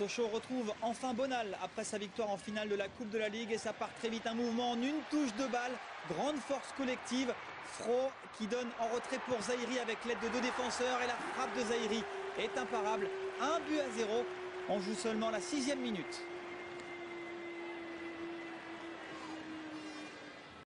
Sochaux retrouve enfin Bonal après sa victoire en finale de la Coupe de la Ligue et ça part très vite un mouvement en une touche de balle. Grande force collective. Fro qui donne en retrait pour Zahiri avec l'aide de deux défenseurs et la frappe de Zahiri est imparable. Un but à zéro. On joue seulement la sixième minute.